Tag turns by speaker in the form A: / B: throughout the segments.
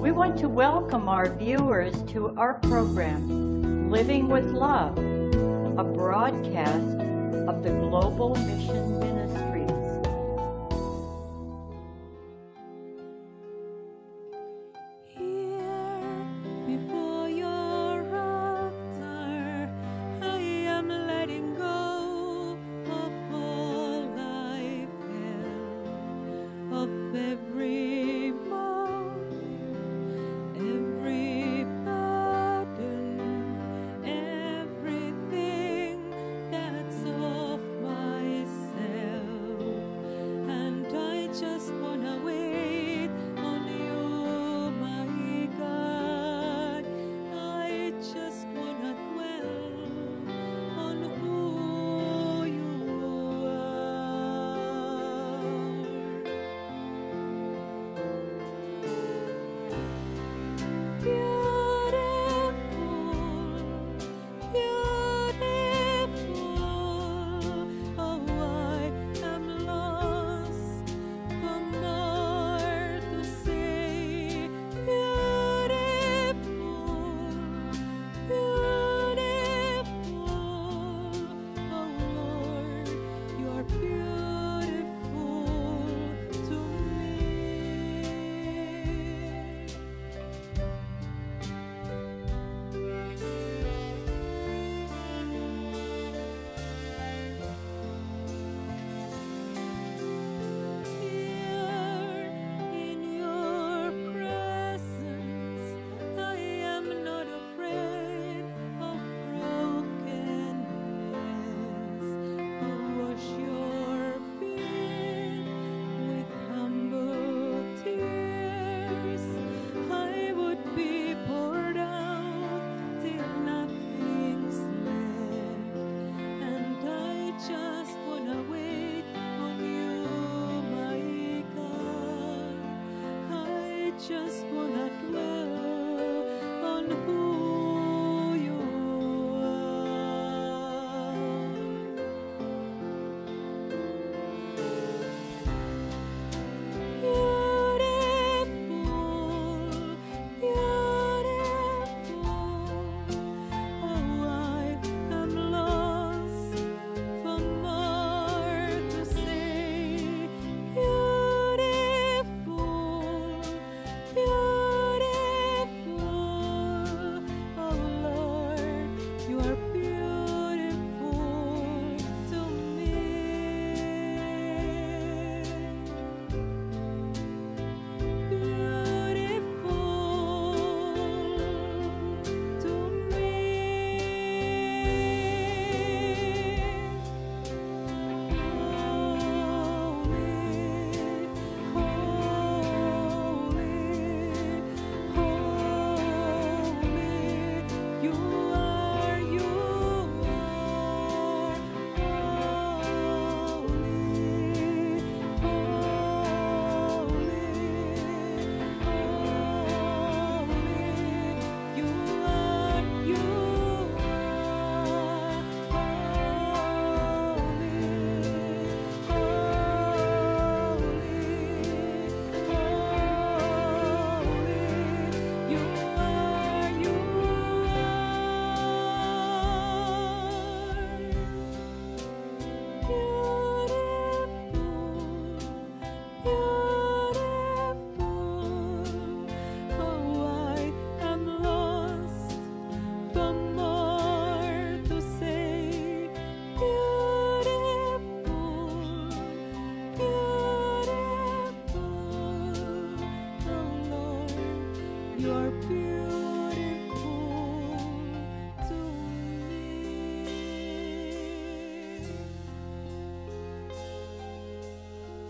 A: We want to welcome our viewers to our program, Living with Love, a broadcast of the Global Mission
B: Ministry.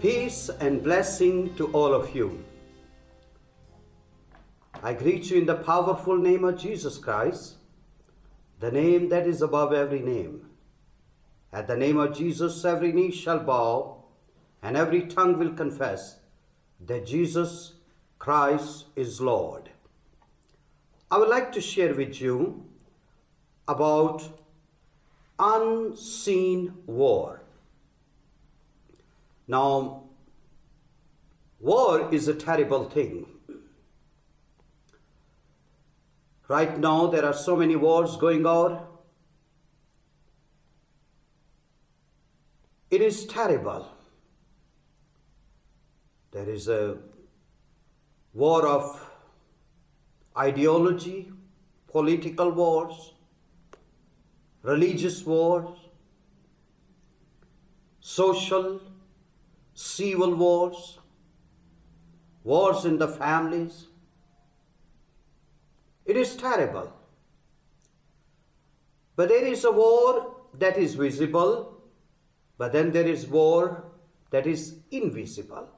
C: Peace and blessing to all of you. I greet you in the powerful name of Jesus Christ, the name that is above every name. At the name of Jesus, every knee shall bow, and every tongue will confess that Jesus Christ is Lord. I would like to share with you about unseen war. Now, war is a terrible thing. Right now, there are so many wars going on. It is terrible. There is a war of ideology, political wars, religious wars, social civil wars, wars in the families. It is terrible. But there is a war that is visible, but then there is war that is invisible,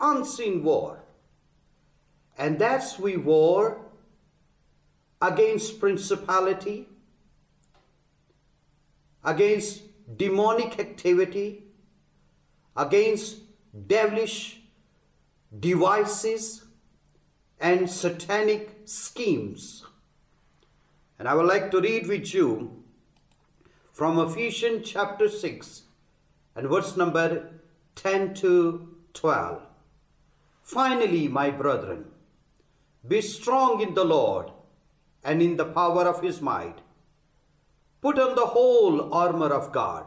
C: unseen war. And that's we war against principality, against demonic activity, against devilish devices and satanic schemes. And I would like to read with you from Ephesians chapter 6 and verse number 10 to 12. Finally, my brethren, be strong in the Lord and in the power of his might. Put on the whole armor of God,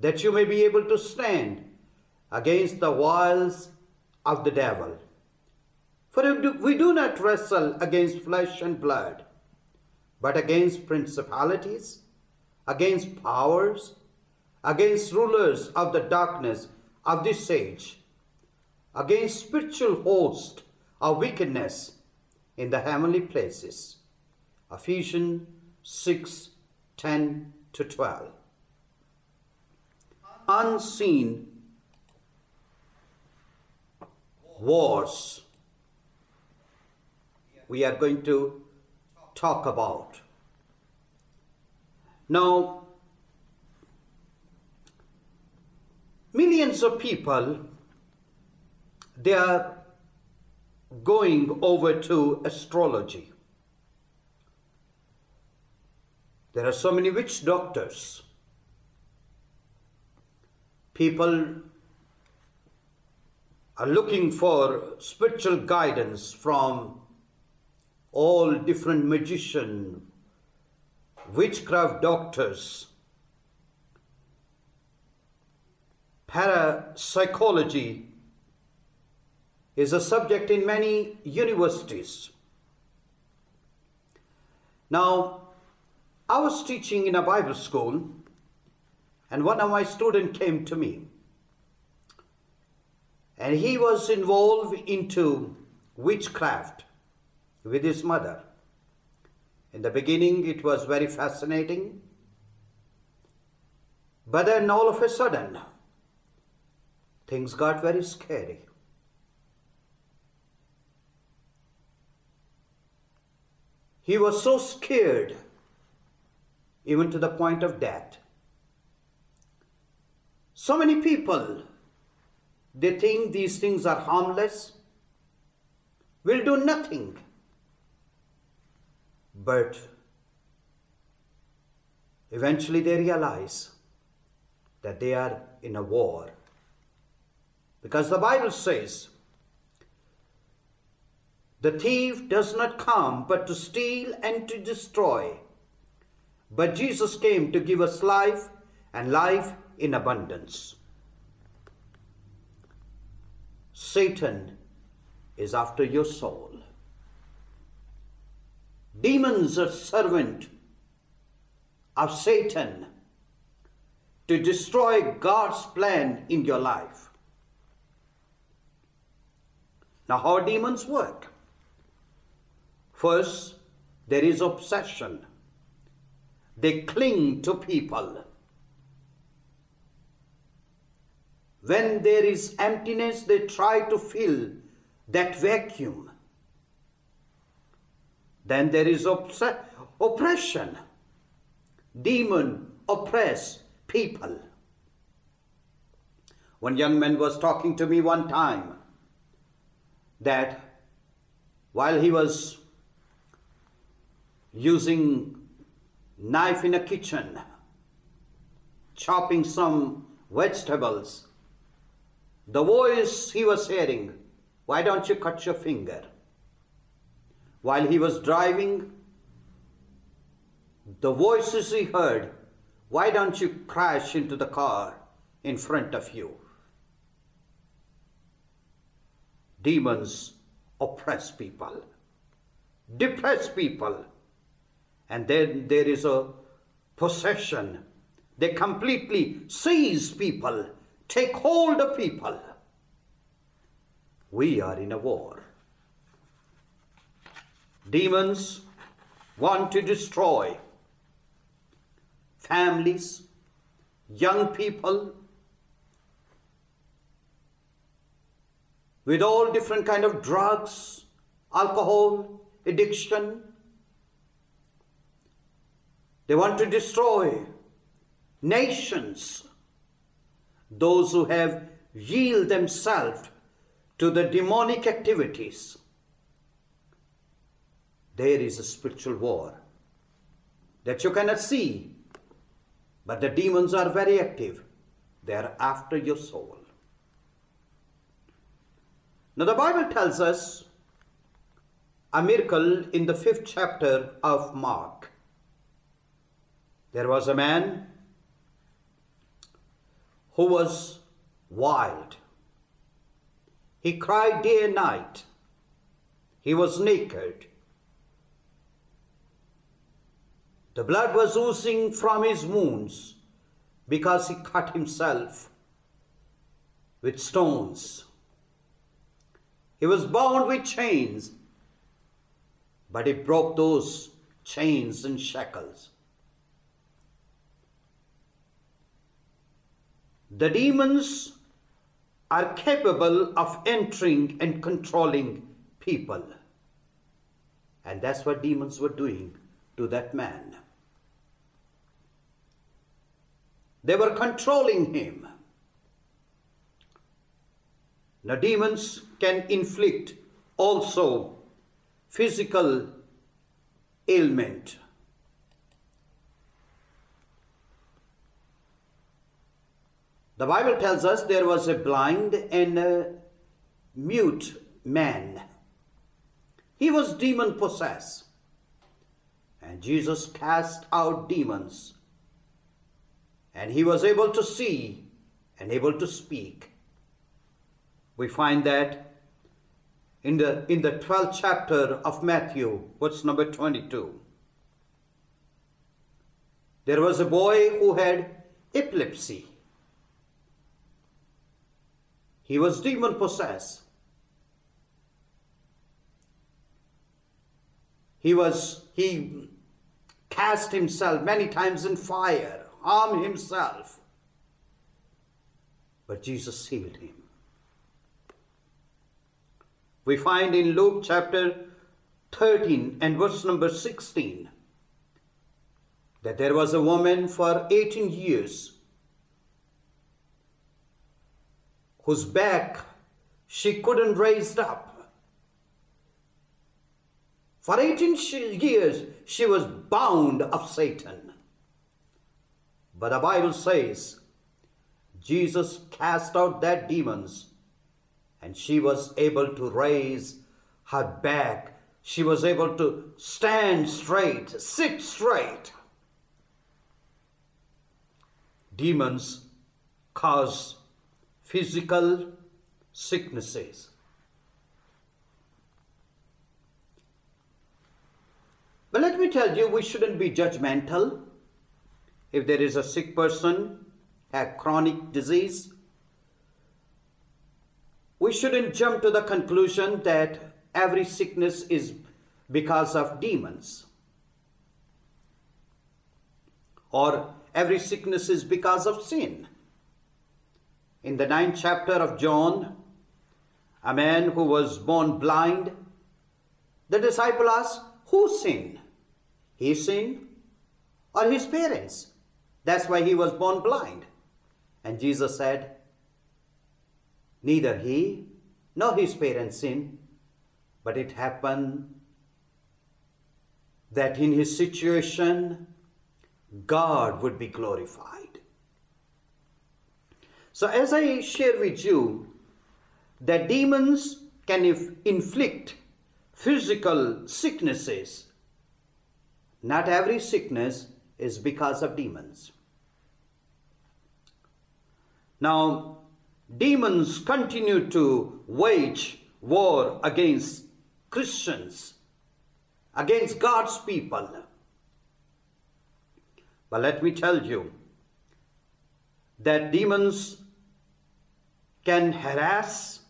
C: that you may be able to stand against the wiles of the devil. For we do- not wrestle against flesh and blood, but against principalities, against powers, against rulers of the darkness of this age, against spiritual hosts of wickedness in the heavenly places. Ephesians 6 10 to 12. Unseen wars we are going to talk about. Now, millions of people they are going over to astrology. There are so many witch doctors. People are looking for spiritual guidance from all different magician, witchcraft doctors, parapsychology is a subject in many universities. Now, I was teaching in a Bible school, and one of my students came to me, and he was involved into witchcraft with his mother. In the beginning, it was very fascinating, but then all of a sudden, things got very scary. He was so scared, even to the point of death. So many people, they think these things are harmless, will do nothing. But eventually they realize that they are in a war. Because the Bible says, the thief does not come but to steal and to destroy. But Jesus came to give us life and life in abundance. Satan is after your soul. Demons are servant of Satan to destroy God's plan in your life. Now, how demons work? First, there is obsession. They cling to people. When there is emptiness, they try to fill that vacuum. Then there is oppression. Demon oppress people. One young man was talking to me one time that while he was using knife in a kitchen chopping some vegetables the voice he was hearing why don't you cut your finger while he was driving, the voices he heard, Why don't you crash into the car in front of you? Demons oppress people, depress people, and then there is a possession. They completely seize people, take hold of people. We are in a war. Demons want to destroy families, young people, with all different kind of drugs, alcohol, addiction. They want to destroy nations, those who have yield themselves to the demonic activities. There is a spiritual war that you cannot see, but the demons are very active. They are after your soul. Now, the Bible tells us a miracle in the fifth chapter of Mark. There was a man who was wild. He cried day and night. He was naked. The blood was oozing from his wounds because he cut himself with stones. He was bound with chains, but he broke those chains and shackles. The demons are capable of entering and controlling people. And that's what demons were doing to that man. They were controlling him. Now, demons can inflict also physical ailment. The Bible tells us there was a blind and a mute man. He was demon possessed. And Jesus cast out demons. And he was able to see and able to speak. We find that in the, in the 12th chapter of Matthew, what's number 22? There was a boy who had epilepsy. He was demon possessed. He was, he cast himself many times in fire, harmed himself. But Jesus healed him. We find in Luke chapter 13 and verse number 16 that there was a woman for 18 years whose back she couldn't raise up. For 18 years she was bound of Satan. But the Bible says Jesus cast out that demons and she was able to raise her back. She was able to stand straight, sit straight. Demons cause physical sicknesses. But let me tell you, we shouldn't be judgmental. If there is a sick person, a chronic disease, we shouldn't jump to the conclusion that every sickness is because of demons or every sickness is because of sin. In the ninth chapter of John, a man who was born blind, the disciple asked, Who sinned? His sin or his parents? That's why he was born blind. And Jesus said, Neither he nor his parents sinned, but it happened that in his situation, God would be glorified. So, as I share with you, that demons can inflict physical sicknesses. Not every sickness is because of demons. Now, demons continue to wage war against Christians, against God's people. But let me tell you that demons can harass,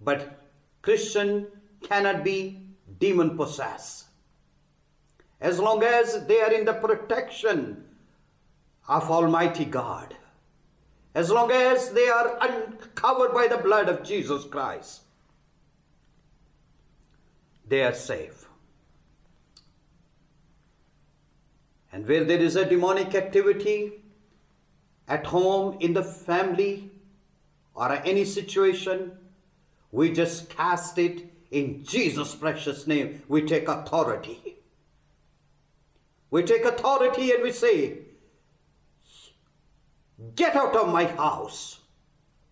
C: but Christian cannot be demon possessed. As long as they are in the protection of Almighty God, as long as they are uncovered by the blood of Jesus Christ, they are safe. And where there is a demonic activity at home, in the family, or any situation, we just cast it in Jesus' precious name. We take authority. We take authority and we say, Get out of my house,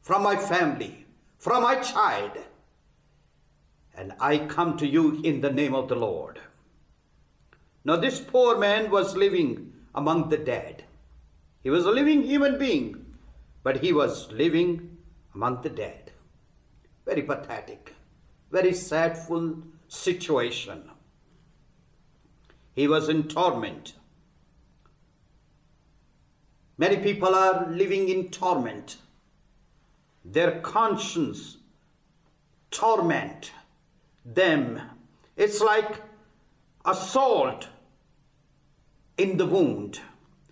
C: from my family, from my child. And I come to you in the name of the Lord. Now, this poor man was living among the dead. He was a living human being, but he was living among the dead. Very pathetic, very sadful situation. He was in torment. Many people are living in torment. Their conscience torment them. It's like assault in the wound.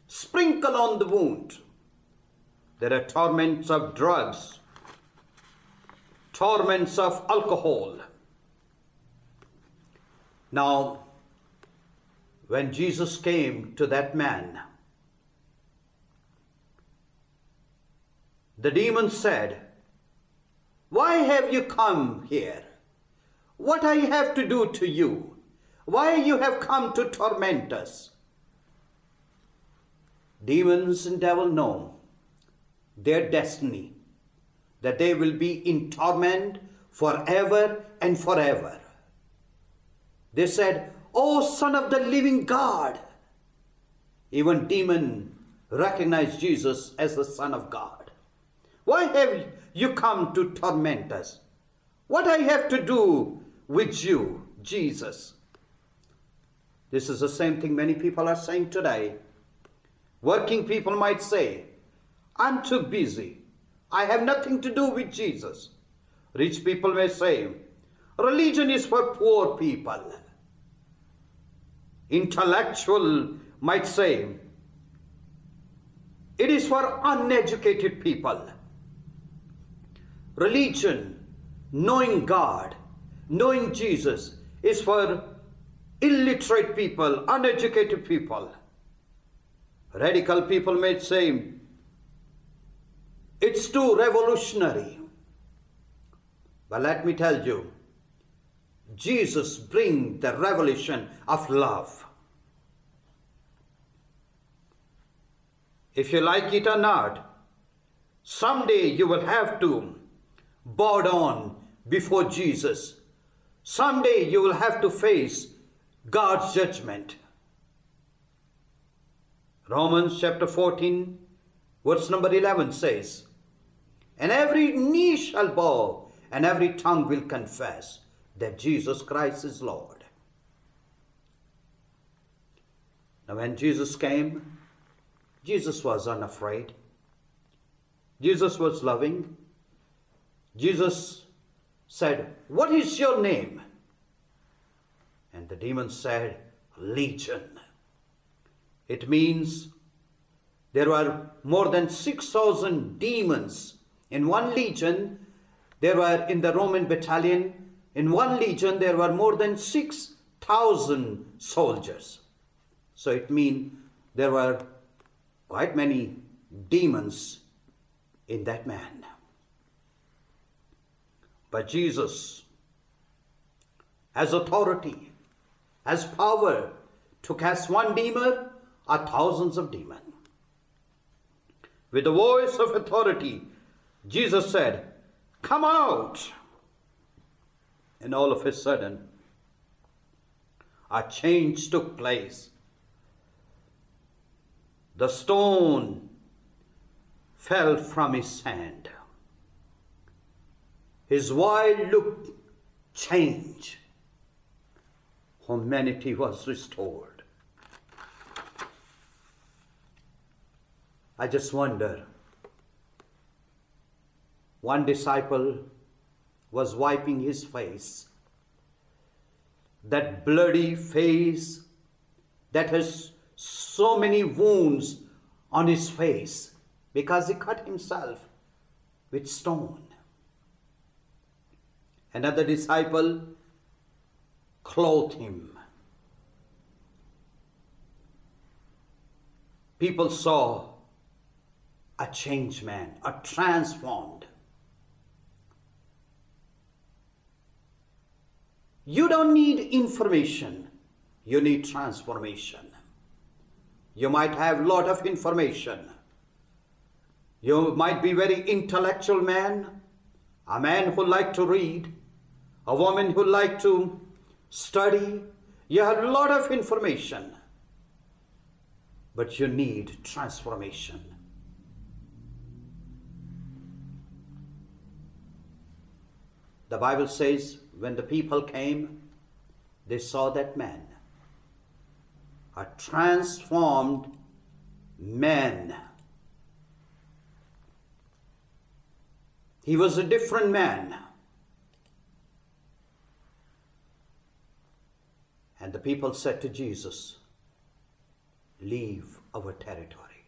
C: Sprinkle on the wound. There are torments of drugs, torments of alcohol. Now, when Jesus came to that man, the demon said, Why have you come here? What I have to do to you? Why you have come to torment us? Demons and devil know their destiny, that they will be in torment forever and forever. They said, O Son of the living God. Even demon recognized Jesus as the Son of God. Why have you come to torment us? What I have to do with you, Jesus? This is the same thing many people are saying today. Working people might say, I'm too busy. I have nothing to do with Jesus. Rich people may say, religion is for poor people. Intellectual might say, it is for uneducated people. Religion, knowing God, knowing Jesus, is for illiterate people, uneducated people. Radical people may say, it's too revolutionary. But let me tell you, Jesus bring the revelation of love. If you like it or not, someday you will have to bow down before Jesus. Someday you will have to face God's judgment. Romans chapter 14, verse number 11 says, And every knee shall bow, and every tongue will confess that Jesus Christ is Lord. Now, when Jesus came, Jesus was unafraid. Jesus was loving. Jesus said, What is your name? And the demon said, Legion. It means there were more than 6,000 demons in one legion. There were in the Roman battalion, in one legion, there were more than 6,000 soldiers. So it means there were quite many demons in that man. But Jesus has authority, has power to cast one demon or thousands of demons. With the voice of authority, Jesus said, Come out. And all of a sudden, a change took place. The stone fell from his hand. His wild look changed. Humanity was restored. I just wonder. One disciple was wiping his face. That bloody face that has so many wounds on his face because he cut himself with stone. Another disciple clothed him. People saw a changed man, a transformed. You don't need information, you need transformation. You might have lot of information. You might be very intellectual man, a man who like to read, a woman who like to study. You have a lot of information, but you need transformation. The Bible says when the people came, they saw that man, a transformed man. He was a different man. And the people said to Jesus, Leave our territory,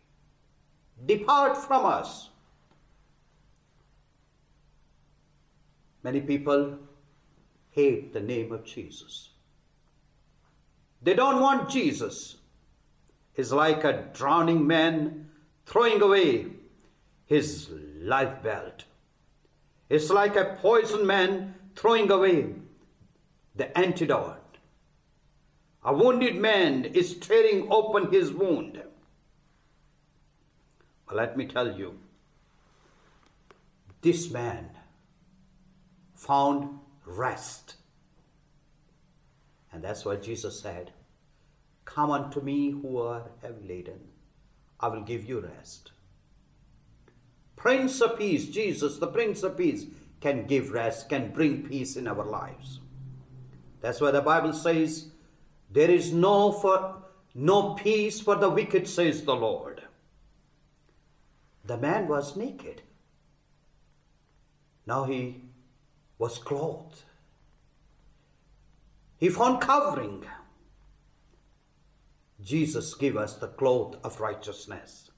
C: depart from us. Many people hate the name of Jesus. They don't want Jesus. He's like a drowning man throwing away his life belt. It's like a poisoned man throwing away the antidote. A wounded man is tearing open his wound. But let me tell you, this man found rest. And that's why Jesus said, Come unto me who are heavy laden, I will give you rest. Prince of Peace, Jesus, the Prince of Peace, can give rest, can bring peace in our lives. That's why the Bible says, There is no for no peace for the wicked, says the Lord. The man was naked. Now he was clothed. He found covering. Jesus gave us the cloth of righteousness.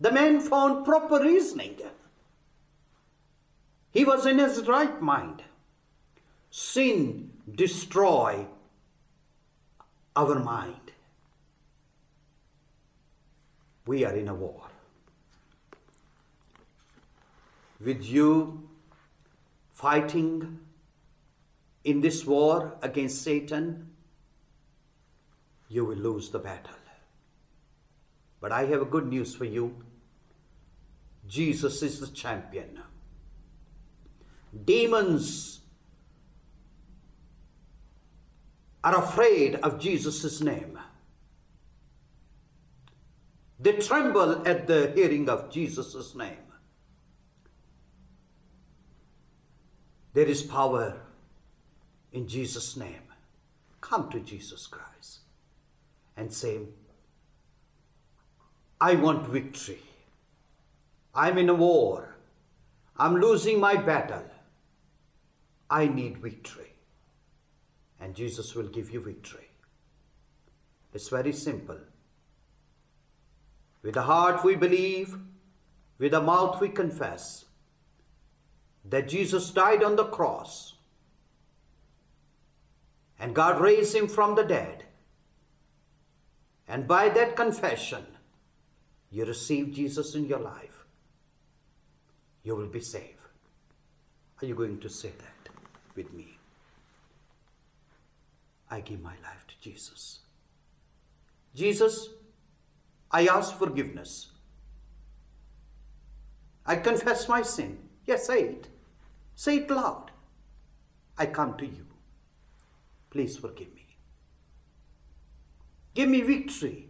C: The man found proper reasoning. He was in his right mind. Sin destroy our mind. We are in a war. With you fighting in this war against Satan, you will lose the battle. But I have a good news for you. Jesus is the champion. Demons are afraid of Jesus' name. They tremble at the hearing of Jesus' name. There is power in Jesus' name. Come to Jesus Christ and say, I want victory. I'm in a war. I'm losing my battle. I need victory. And Jesus will give you victory. It's very simple. With the heart we believe, with the mouth we confess that Jesus died on the cross and God raised him from the dead. And by that confession, you receive Jesus in your life, you will be saved. Are you going to say that with me? I give my life to Jesus. Jesus, I ask forgiveness. I confess my sin. Yes, I it. Say it loud. I come to you. Please forgive me. Give me victory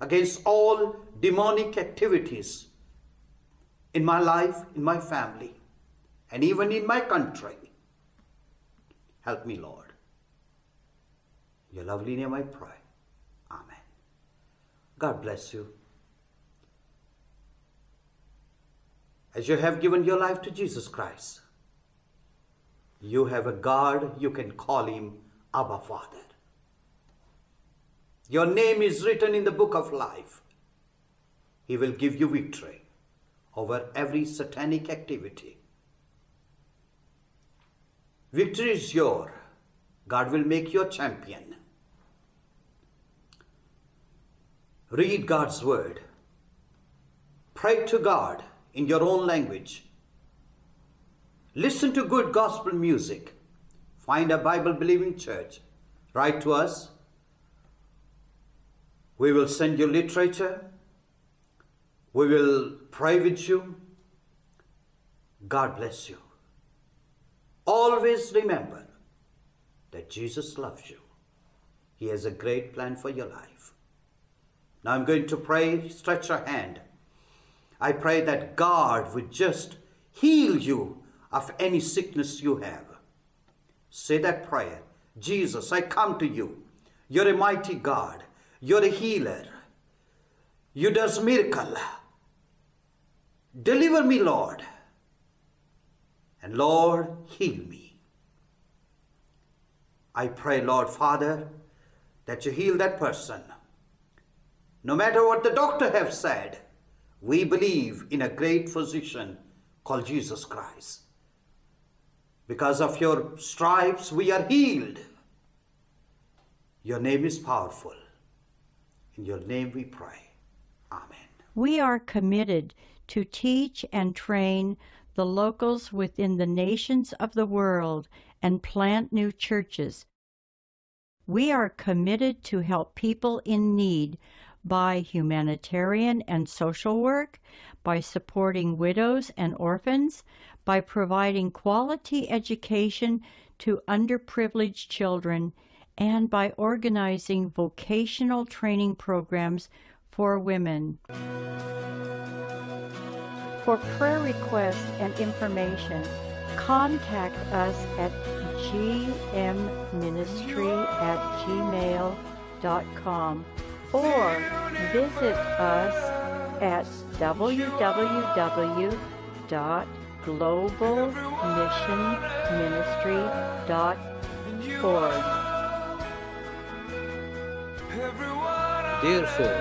C: against all demonic activities in my life, in my family, and even in my country. Help me, Lord. Your lovely name I pray. Amen. God bless you. As you have given your life to Jesus Christ, you have a God, you can call him Abba Father. Your name is written in the book of life. He will give you victory over every satanic activity. Victory is your. God will make you a champion. Read God's word. Pray to God in your own language. Listen to good gospel music. Find a Bible believing church. Write to us. We will send you literature. We will pray with you. God bless you. Always remember that Jesus loves you. He has a great plan for your life. Now I'm going to pray. Stretch your hand. I pray that God would just heal you of any sickness you have. Say that prayer. Jesus, I come to you. You're a mighty God. You're a healer. You does miracle. Deliver me, Lord. And Lord, heal me. I pray, Lord Father, that you heal that person. No matter what the doctor have said, we believe in a great physician called Jesus Christ. Because of your stripes, we are healed. Your name is powerful. In your name we pray. Amen.
A: We are committed to teach and train the locals within the nations of the world and plant new churches. We are committed to help people in need by humanitarian and social work, by supporting widows and orphans, by providing quality education to underprivileged children, and by organizing vocational training programs for women. For prayer requests and information, contact us at gmministry at gmail.com or visit us at www.globalmissionministry.org.
C: Therefore,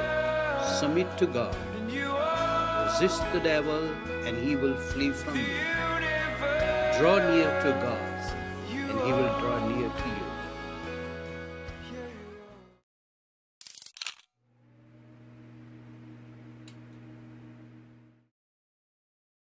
C: submit to God. Resist the devil, and he will flee from you. Draw near to God, and he will draw near to you.